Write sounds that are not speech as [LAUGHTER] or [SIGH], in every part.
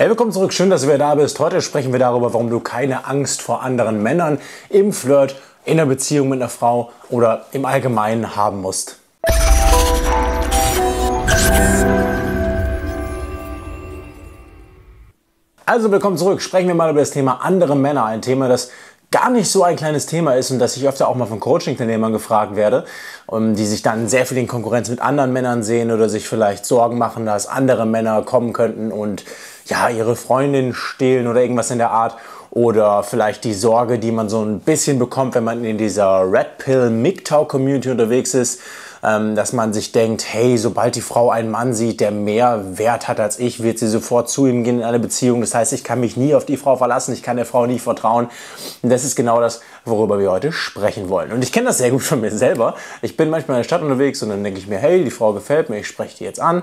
Hey, willkommen zurück. Schön, dass du wieder da bist. Heute sprechen wir darüber, warum du keine Angst vor anderen Männern im Flirt, in der Beziehung mit einer Frau oder im Allgemeinen haben musst. Also willkommen zurück. Sprechen wir mal über das Thema andere Männer. Ein Thema, das gar nicht so ein kleines Thema ist und dass ich öfter auch mal von Coaching-Teilnehmern gefragt werde, um, die sich dann sehr viel in Konkurrenz mit anderen Männern sehen oder sich vielleicht Sorgen machen, dass andere Männer kommen könnten und ja, ihre Freundin stehlen oder irgendwas in der Art. Oder vielleicht die Sorge, die man so ein bisschen bekommt, wenn man in dieser Red Pill MGTOW Community unterwegs ist, ähm, dass man sich denkt, hey, sobald die Frau einen Mann sieht, der mehr Wert hat als ich, wird sie sofort zu ihm gehen in eine Beziehung. Das heißt, ich kann mich nie auf die Frau verlassen, ich kann der Frau nie vertrauen. Und das ist genau das, worüber wir heute sprechen wollen. Und ich kenne das sehr gut von mir selber. Ich bin manchmal in der Stadt unterwegs und dann denke ich mir, hey, die Frau gefällt mir, ich spreche die jetzt an.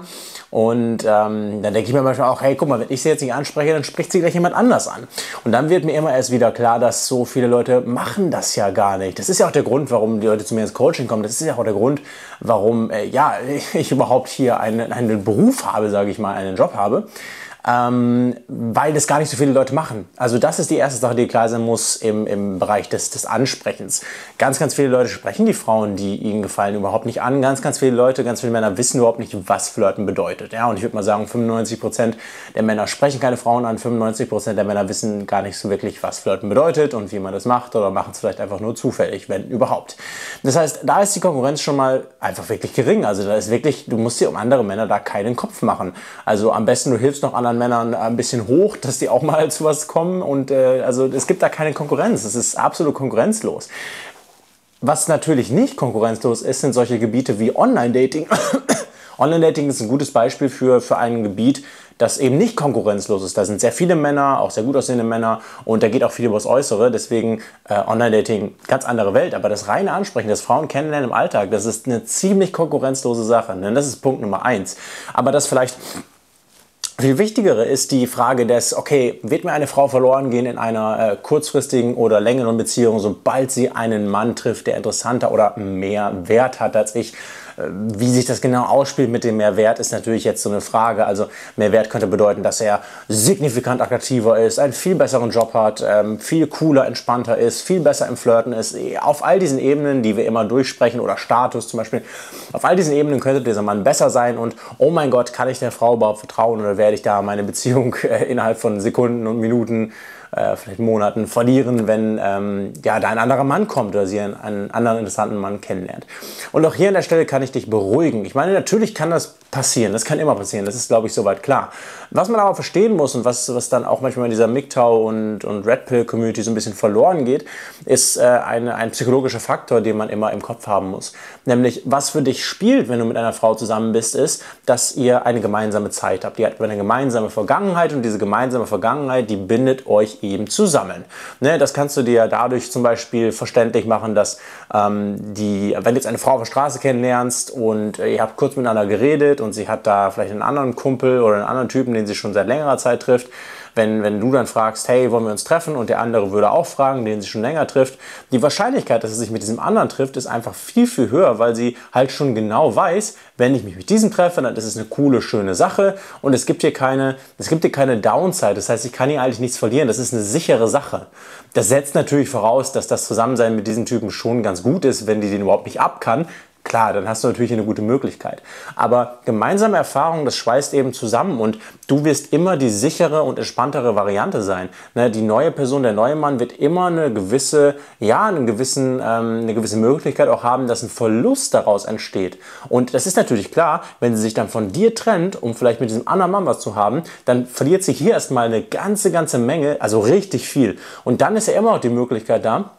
Und ähm, dann denke ich mir manchmal auch, hey, guck mal, wenn ich sie jetzt nicht anspreche, dann spricht sie gleich jemand anders an. Und dann wird mir immer erst wieder klar, dass so viele Leute machen das ja gar nicht. Das ist ja auch der Grund, warum die Leute zu mir ins Coaching kommen. Das ist ja auch der Grund, warum äh, ja, [LAUGHS] ich überhaupt hier einen, einen Beruf habe, sage ich mal, einen Job habe ähm, weil das gar nicht so viele Leute machen. Also das ist die erste Sache, die klar sein muss im, im Bereich des, des Ansprechens. Ganz, ganz viele Leute sprechen die Frauen, die ihnen gefallen, überhaupt nicht an. Ganz, ganz viele Leute, ganz viele Männer wissen überhaupt nicht, was Flirten bedeutet. Ja, und ich würde mal sagen, 95 Prozent der Männer sprechen keine Frauen an, 95 Prozent der Männer wissen gar nicht so wirklich, was Flirten bedeutet und wie man das macht oder machen es vielleicht einfach nur zufällig, wenn überhaupt. Das heißt, da ist die Konkurrenz schon mal einfach wirklich gering. Also da ist wirklich, du musst dir um andere Männer da keinen Kopf machen. Also am besten du hilfst noch anderen anderen Männern ein bisschen hoch, [LAUGHS] dass die auch mal zu was kommen. Und äh, also es gibt da keine Konkurrenz. Es ist absolut konkurrenzlos. Was natürlich nicht konkurrenzlos ist, sind solche Gebiete wie Online-Dating. [COUGHS] Online-Dating ist ein gutes Beispiel für, für ein Gebiet, das eben nicht konkurrenzlos ist. Da sind sehr viele Männer, auch sehr gut aussehende Männer und da geht auch viel über das Äußere. Deswegen äh, Online-Dating, ganz andere Welt. Aber das reine Ansprechen, das Frauen kennenlernen im Alltag, das ist eine ziemlich konkurrenzlose Sache. Ne? Das ist Punkt Nummer eins. Aber das vielleicht viel wichtigere ist die Frage des, okay, wird mir eine Frau verloren gehen in einer äh, kurzfristigen oder längeren Beziehung, sobald sie einen Mann trifft, der interessanter oder mehr Wert hat als ich? Äh, wie sich das genau ausspielt mit dem Mehrwert, ist natürlich jetzt so eine Frage. Also Mehrwert könnte bedeuten, dass er signifikant attraktiver ist, einen viel besseren Job hat, ähm, viel cooler, entspannter ist, viel besser im Flirten ist. Auf all diesen Ebenen, die wir immer durchsprechen, oder Status zum Beispiel, auf all diesen Ebenen könnte dieser Mann besser sein und oh mein Gott, kann ich der Frau überhaupt vertrauen oder werde ich da meine Beziehung [LAUGHS] äh, innerhalb von Sekunden und Minuten äh, vielleicht Monaten verlieren, wenn ähm, ja, da ein anderer Mann kommt oder sie einen, einen, anderen interessanten Mann kennenlernt. Und auch hier an der Stelle kann ich dich beruhigen. Ich meine, natürlich kann das passieren, das kann immer passieren, das ist, glaube ich, soweit klar. Was man aber verstehen muss und was, was dann auch manchmal in dieser MGTOW und, und Red Pill Community so ein bisschen verloren geht, ist äh, eine, ein psychologischer Faktor, den man immer im Kopf haben muss. Nämlich, was für dich spielt, wenn du mit einer Frau zusammen bist, ist, dass ihr eine gemeinsame Zeit habt. Ihr habt eine gemeinsame Vergangenheit und diese gemeinsame Vergangenheit, die bindet euch eben zusammen. Ne, das kannst du dir dadurch zum Beispiel verständlich machen, dass ähm, die, wenn du jetzt eine Frau auf der Straße kennenlernst und äh, ihr habt kurz miteinander geredet und sie hat da vielleicht einen anderen Kumpel oder einen anderen Typen, den sie schon seit längerer Zeit trifft, wenn, wenn du dann fragst, hey, wollen wir uns treffen und der andere würde auch fragen, den sie schon länger trifft, die Wahrscheinlichkeit, dass er sich mit diesem anderen trifft, ist einfach viel, viel höher, weil sie halt schon genau weiß, wenn ich mich mit diesem treffe, dann ist es eine coole, schöne Sache und es gibt hier keine, es gibt hier keine Downside. Das heißt, ich kann hier eigentlich nichts verlieren. Das ist eine sichere Sache. Das setzt natürlich voraus, dass das Zusammensein mit diesen Typen schon ganz gut ist, wenn die den überhaupt nicht ab kann. Klar, dann hast du natürlich eine gute Möglichkeit. Aber gemeinsame Erfahrung, das schweißt eben zusammen und du wirst immer die sichere und entspanntere Variante sein. Ne, die neue Person, der neue Mann wird immer eine gewisse, ja, einen gewissen, ähm, eine gewisse Möglichkeit auch haben, dass ein Verlust daraus entsteht. Und das ist natürlich klar, wenn sie sich dann von dir trennt, um vielleicht mit diesem anderen Mann was zu haben, dann verliert sich hier erstmal eine ganze, ganze Menge, also richtig viel. Und dann ist ja immer noch die Möglichkeit da,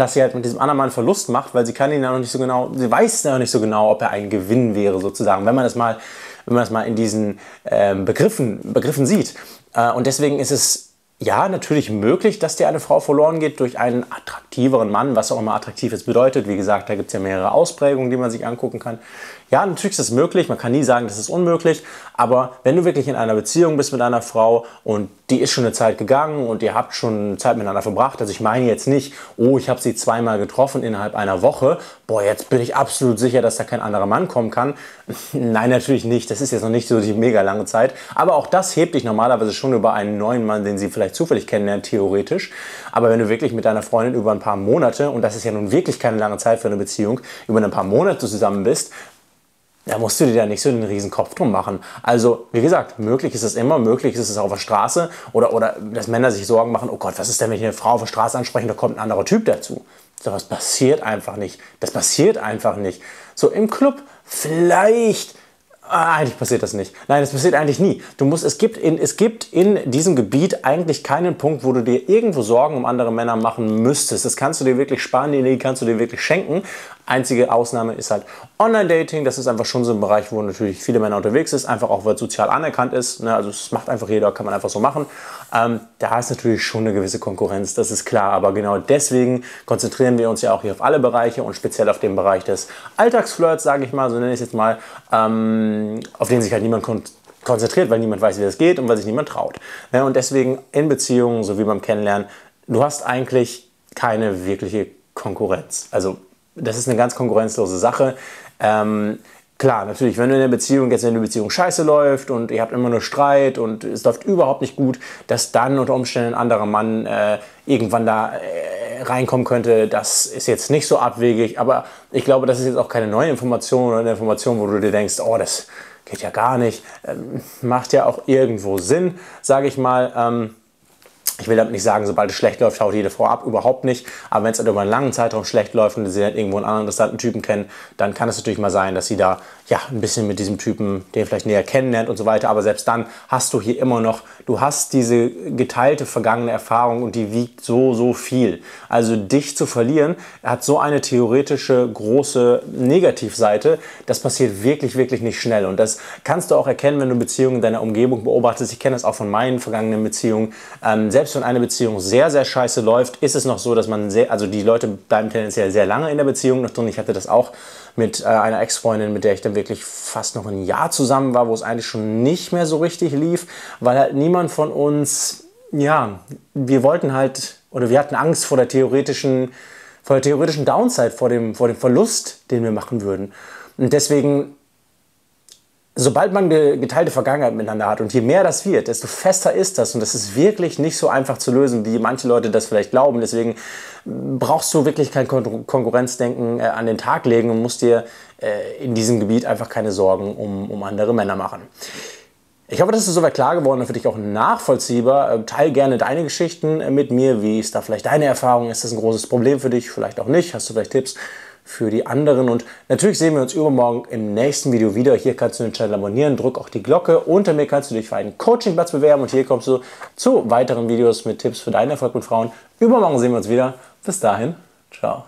dass sie halt mit diesem anderen Mann Verlust macht, weil sie kann ihn ja noch nicht so genau, sie weiß ja noch nicht so genau, ob er ein Gewinn wäre sozusagen, wenn man das mal, wenn man das mal in diesen ähm, Begriffen, Begriffen sieht. Äh, und deswegen ist es ja natürlich möglich, dass dir eine Frau verloren geht durch einen attraktiveren Mann, was auch immer attraktives bedeutet. Wie gesagt, da gibt es ja mehrere Ausprägungen, die man sich angucken kann. Ja, natürlich ist es möglich, man kann nie sagen, das ist unmöglich, aber wenn du wirklich in einer Beziehung bist mit einer Frau und die ist schon eine Zeit gegangen und ihr habt schon Zeit miteinander verbracht, also ich meine jetzt nicht, oh, ich habe sie zweimal getroffen innerhalb einer Woche, boah, jetzt bin ich absolut sicher, dass da kein anderer Mann kommen kann. [LAUGHS] Nein, natürlich nicht, das ist jetzt noch nicht so die mega lange Zeit, aber auch das hebt dich normalerweise schon über einen neuen Mann, den sie vielleicht zufällig kennenlernt, theoretisch. Aber wenn du wirklich mit deiner Freundin über ein paar Monate, und das ist ja nun wirklich keine lange Zeit für eine Beziehung, über ein paar Monate zusammen bist, da musst du dir da nicht so einen riesen Kopf drum machen. Also, wie gesagt, möglich ist es immer, möglich ist es auch auf der Straße oder, oder dass Männer sich Sorgen machen, oh Gott, was ist denn, wenn ich eine Frau auf der Straße anspreche, da kommt ein anderer Typ dazu. So was passiert einfach nicht. Das passiert einfach nicht. So im Club vielleicht Ah, eigentlich passiert das nicht. Nein, es passiert eigentlich nie. Du musst, es, gibt in, es gibt in diesem Gebiet eigentlich keinen Punkt, wo du dir irgendwo Sorgen um andere Männer machen müsstest. Das kannst du dir wirklich sparen, die Energie kannst du dir wirklich schenken. Einzige Ausnahme ist halt Online-Dating. Das ist einfach schon so ein Bereich, wo natürlich viele Männer unterwegs sind, einfach auch weil es sozial anerkannt ist. Ne? Also es macht einfach jeder, kann man einfach so machen. Ähm, da ist natürlich schon eine gewisse Konkurrenz, das ist klar. Aber genau deswegen konzentrieren wir uns ja auch hier auf alle Bereiche und speziell auf den Bereich des Alltagsflirts, sage ich mal, so nenne ich es jetzt mal, ähm, auf den sich halt niemand konzentriert, weil niemand weiß, wie das geht und weil sich niemand traut. Ne? Und deswegen in Beziehungen, so wie beim Kennenlernen, du hast eigentlich keine wirkliche Konkurrenz. Also das ist eine ganz konkurrenzlose Sache. Ähm, klar, natürlich, wenn du in der Beziehung, jetzt wenn eine Beziehung scheiße läuft und ihr habt immer nur Streit und es läuft überhaupt nicht gut, dass dann unter Umständen ein anderer Mann äh, irgendwann da äh, reinkommen könnte, das ist jetzt nicht so abwegig. Aber ich glaube, das ist jetzt auch keine neue Information oder eine Information, wo du dir denkst, oh, das geht ja gar nicht. Ähm, macht ja auch irgendwo Sinn, sage ich mal. Ähm, ich will damit nicht sagen, sobald es schlecht läuft, haut jede Frau ab, überhaupt nicht. Aber wenn es halt über einen langen Zeitraum schlecht läuft und sie halt irgendwo einen anderen interessanten Typen kennen, dann kann es natürlich mal sein, dass sie da ja ein bisschen mit diesem Typen, den vielleicht näher kennenlernt und so weiter. Aber selbst dann hast du hier immer noch, du hast diese geteilte vergangene Erfahrung und die wiegt so, so viel. Also dich zu verlieren hat so eine theoretische große Negativseite. Das passiert wirklich, wirklich nicht schnell. Und das kannst du auch erkennen, wenn du Beziehungen in deiner Umgebung beobachtest. Ich kenne das auch von meinen vergangenen Beziehungen. Ähm, selbst selbst wenn eine Beziehung sehr, sehr scheiße läuft, ist es noch so, dass man sehr, also die Leute bleiben tendenziell sehr lange in der Beziehung noch drin. Ich hatte das auch mit äh, einer Ex-Freundin, mit der ich dann wirklich fast noch ein Jahr zusammen war, wo es eigentlich schon nicht mehr so richtig lief, weil halt niemand von uns, ja, wir wollten halt, oder wir hatten Angst vor der theoretischen, vor der theoretischen Downside, vor dem, vor dem Verlust, den wir machen würden. Und deswegen sobald man geteilte Vergangenheit miteinander hat und je mehr das wird, desto fester ist das und das ist wirklich nicht so einfach zu lösen, wie manche Leute das vielleicht glauben. Deswegen brauchst du wirklich kein Kon Konkurrenzdenken äh, an den Tag legen und musst dir äh, in diesem Gebiet einfach keine Sorgen um, um andere Männer machen. Ich hoffe, das ist soweit klar geworden und für dich auch nachvollziehbar. Äh, teil gerne deine Geschichten äh, mit mir. Wie ist da vielleicht deine Erfahrung? Ist das ein großes Problem für dich? Vielleicht auch nicht. Hast du vielleicht Tipps? Für die anderen. Und natürlich sehen wir uns übermorgen im nächsten Video wieder. Hier kannst du den Channel abonnieren, drück auch die Glocke. Unter mir kannst du dich für einen Coachingplatz bewerben und hier kommst du zu weiteren Videos mit Tipps für deinen Erfolg mit Frauen. Übermorgen sehen wir uns wieder. Bis dahin, ciao.